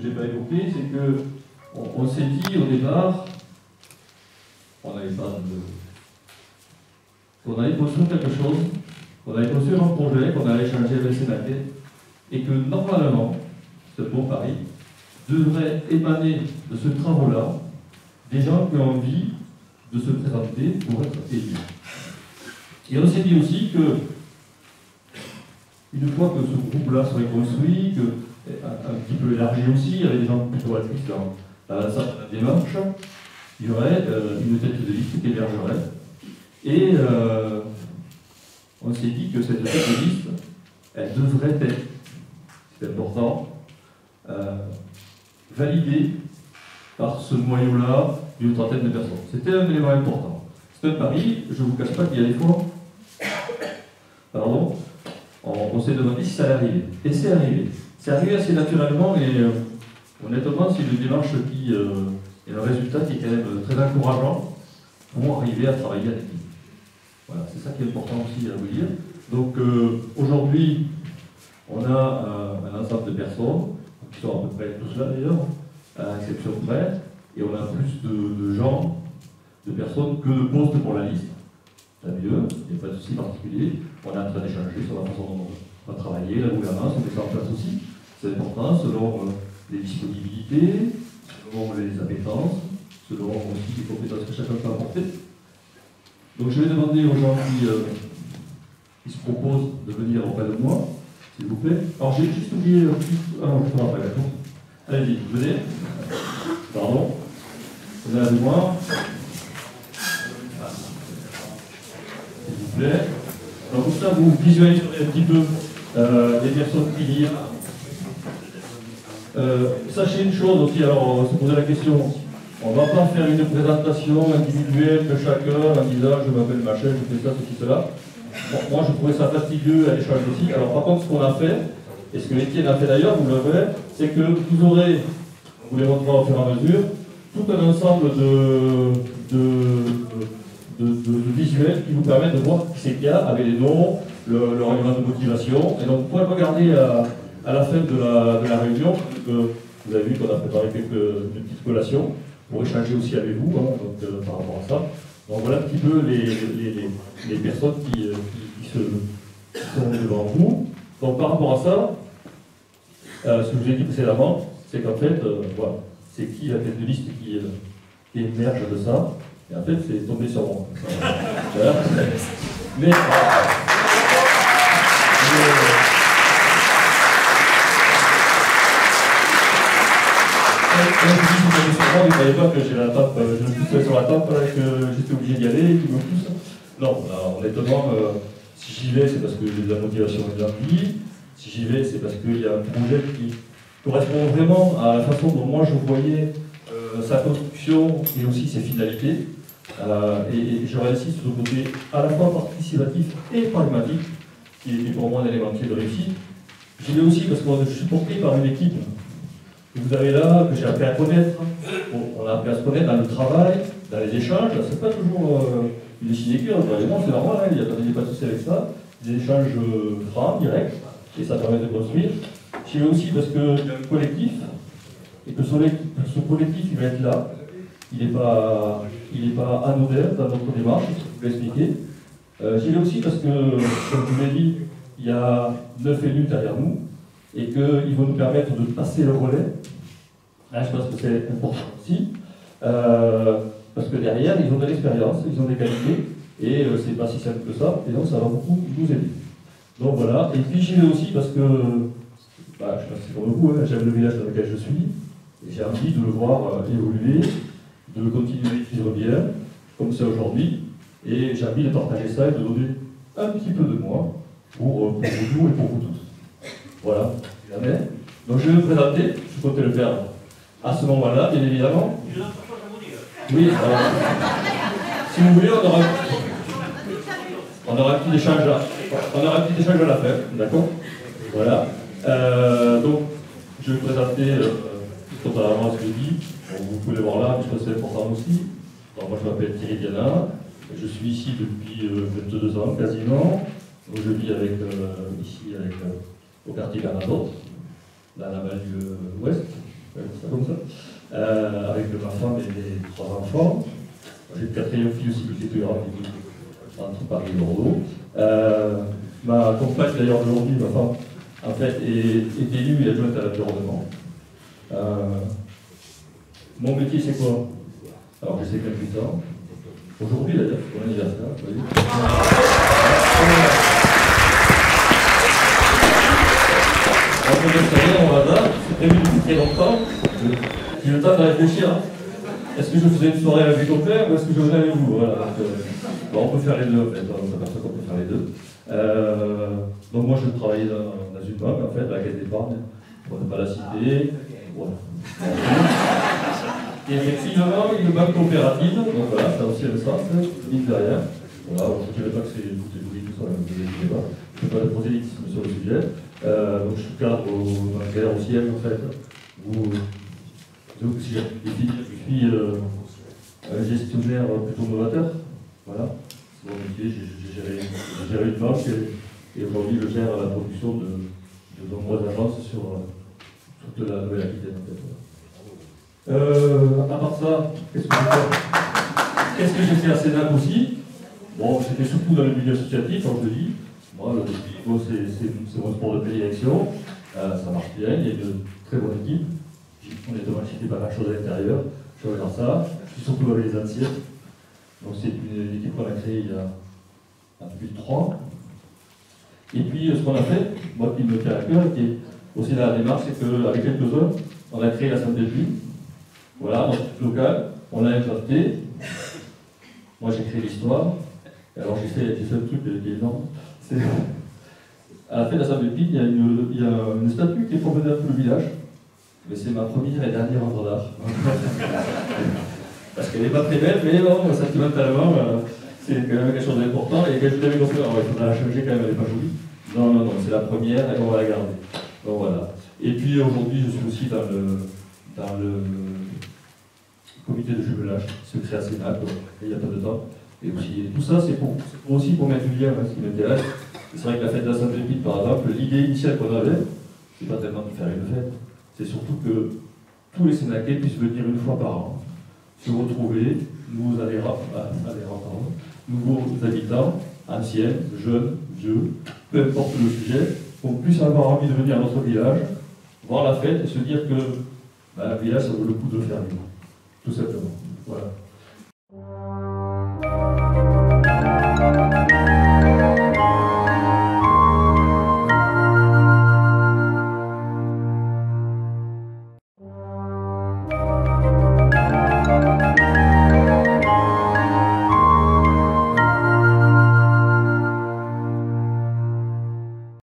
que j'ai pas évoqué, c'est que on, s'est dit au départ, on pas de. qu'on allait construire quelque chose, qu'on allait construire un projet, qu'on allait changer avec ses et que normalement, ce bon Paris devrait émaner de ce travaux-là des gens qui ont envie de se présenter pour être élus. Et on s'est dit aussi que, une fois que ce groupe-là serait construit, que, un, petit peu élargi aussi, avec des gens plutôt actifs dans, dans la démarche, il y aurait euh, une tête de liste qui hébergerait. Et euh, on s'est dit que cette tête de liste, elle devrait être, c'est important, euh, validée par ce noyau-là d'une trentaine de personnes. C'était un élément important. C'est un pari, je ne vous cache pas qu'il y a des fois, pardon, on, s'est demandé si ça allait arriver. Et c'est arrivé. C'est arrivé assez naturellement et euh, honnêtement, c'est une démarche qui euh, est un résultat qui est quand même très encourageant pour arriver à travailler avec lui. Voilà, c'est ça qui est important aussi à vous dire. Donc euh, aujourd'hui, on a euh, un ensemble de personnes, qui sont à peu près tous là d'ailleurs, à exception près, et on a plus de, de gens, de personnes que de postes pour la liste. Tant mieux, il n'y a pas de souci particulier. On est en train d'échanger sur la façon dont on va travailler, la gouvernance, on met ça en place aussi. C'est important selon euh, les disponibilités, selon les appétences, selon aussi les compétences que chacun peut apporter. Donc je vais demander aux gens qui, euh, se proposent de venir auprès de moi, s'il vous plaît. Alors j'ai juste oublié. Ah non, je ne pas, d'accord. Allez-y, venez. Pardon. Venez à moi. S'il vous Alors comme ça, vous visualiserez un petit peu euh, les personnes qui a. Euh, sachez une chose aussi, alors on va se poser la question, on ne va pas faire une présentation individuelle de chacun en disant je m'appelle machin, je fais ça, ceci, cela. Moi je trouvais ça fastidieux à l'échange aussi. Alors par contre ce qu'on a fait, et ce que Étienne a fait d'ailleurs, vous le verrez, c'est que vous aurez, vous les montrera au fur et à mesure, tout un ensemble de, de, visuels qui vous permettent de voir qui c'est qu'il a avec les noms, le, leur élément de motivation. Et donc vous pourrez regarder à, à la fin de la, de la réunion, que vous avez vu qu'on a préparé quelques une petite collation pour échanger aussi avec vous hein, donc, euh, par rapport à ça. Donc voilà un petit peu les, les, les, personnes qui, euh, qui, se, qui sont devant vous. Donc par rapport à ça, euh, ce que je vous ai dit précédemment, c'est qu'en fait, voilà, c'est qui la tête de liste qui émerge de ça. Et en fait, c'est tombé sur moi. Mais, mais, sur moi, vous ne pas que j'ai la euh, je me poussais sur la tape, euh, que j'étais obligé d'y aller, qu'il me pousse. Non, là, honnêtement, euh, si j'y vais, c'est parce que j'ai de la motivation et de l'envie. Si j'y vais, c'est parce qu'il y a un projet qui correspond vraiment à la façon dont moi je voyais euh, sa construction et aussi ses finalités. Euh, et, je réussis sur le côté à la fois participatif et pragmatique, qui est pour moi un élément clé de réussite. J'y vais aussi parce que je suis porté par une équipe que vous avez là, que j'ai appris à connaître. Bon, on a appris à se connaître dans le travail, dans les échanges. C'est pas toujours euh, une sinécure, c'est normal, hein, il n'y a pas de souci avec ça. Des échanges euh, francs, directs, et ça permet de construire. J'y vais aussi parce qu'il y a un collectif, et que ce, ce collectif, il va être là. Il n'est pas, il pas anodin dans notre démarche, je vous l'ai expliqué. Euh, J'y vais aussi parce que, comme je vous l'ai dit, il y a neuf élus derrière nous, et qu'ils vont nous permettre de passer le relais. Je pense que c'est important aussi, euh, parce que derrière, ils ont de l'expérience, ils ont des qualités, et euh, c'est pas si simple que ça, et donc ça va beaucoup nous aider. Donc voilà, et puis j'y vais aussi parce que, bah, je pense que c'est comme vous, hein, j'aime le village dans lequel je suis, et j'ai envie de le voir euh, évoluer, de le continuer à vivre bien, comme c'est aujourd'hui, et j'ai envie de partager ça et de donner un petit peu de moi pour, euh, pour vous et pour vous tous. Voilà, jamais. Donc je vais me présenter, je comptais le faire à ce moment-là, bien évidemment. Oui, alors, si vous voulez, on aura, on aura un petit échange à, on aura un petit échange à la fin, d'accord? Voilà. Euh, donc, je vais me présenter euh, contrairement à ce que je dis. Vous pouvez voir là, mais c'est important aussi. Moi, je m'appelle Thierry Diana, Je suis ici depuis 22 ans quasiment. Je vis avec, ici avec, au quartier Bernadotte, dans la banlieue ouest, avec ma femme et mes trois enfants. J'ai le quatrième fille aussi qui est entre Paris et Bordeaux. ma compagne d'ailleurs aujourd'hui, ma femme, en fait, est, élue et adjointe à l'environnement. Mon métier, c'est quoi Alors, j'ai 58 ans. Aujourd'hui, d'ailleurs, c'est mon anniversaire, vous voyez. On peut on va c'est prévu très longtemps. J'ai le temps de réfléchir. Est-ce que je faisais une soirée avec mon père ou est-ce que je venais avec vous? Voilà, euh, on peut faire les deux, en fait. On s'aperçoit qu'on peut faire les deux. Euh, donc moi, je travaillais dans, dans une banque, en fait, à la caisse d'épargne, pour ne pas la citer. Voilà. Et effectivement, une banque coopérative, donc voilà, ça aussi le sens, mine de rien. Voilà, je ne dirais pas que c'est joli tout ça. Je ne fais pas de prosélytisme sur le sujet. Euh, donc je suis cadre au, cadre au en fait, où donc, je suis euh, un gestionnaire plutôt novateur. Voilà, c'est mon métier, j'ai géré, une banque et, aujourd'hui je gère la production de, de nombreuses sur euh, toute la Nouvelle-Aquitaine. Euh, à part ça, qu'est-ce que j'ai fait à Sénac aussi? Bon, c'était surtout dans le milieu associatif, comme je le dis. Moi, c'est mon sport de prédilection. Euh, ça marche bien, il y a une très bonne équipe. On est devant pas mal de choses à l'intérieur. Je regarde ça. Je suis surtout avec les assiettes. Donc c'est une, équipe qu'on a créée il y a un peu plus de trois ans. Et puis ce qu'on a fait, moi qui me tient à cœur, qui est aussi dans la démarche, c'est qu'avec quelques-uns, on a créé la salle de vie. Voilà, dans le local, on l'a implanté. Moi créé l'histoire. Alors j'ai fait, fait, un truc qui est énorme. À la fin de la salle de il a il y a une statue qui est promenée un peu le village. Mais c'est ma première et dernière œuvre d'art. Parce qu'elle n'est pas très belle, mais bon, sentimentalement, euh, c'est quand même quelque chose d'important. Et quand je l'avais compris, faudra la changer quand même, elle n'est pas jolie. Non, non, non, c'est la première et on va la garder. Donc voilà. Et puis aujourd'hui, je suis aussi dans le, dans le comité de jumelage, secret à Sénat, il n'y a pas de temps. Et aussi, tout ça, c'est pour, aussi pour mettre du lien, hein, ce qui m'intéresse. C'est vrai que la fête de la par exemple, l'idée initiale qu'on avait, c'est pas tellement de faire une fête, c'est surtout que tous les Sénacais puissent venir une fois par an, se retrouver, nouveaux adhérents, nouveaux habitants, anciens, jeunes, vieux, peu importe le sujet, qu'on puisse avoir envie de venir à notre village, voir la fête et se dire que bah, le village, ça vaut le coup de faire vivre. Tout simplement. Voilà.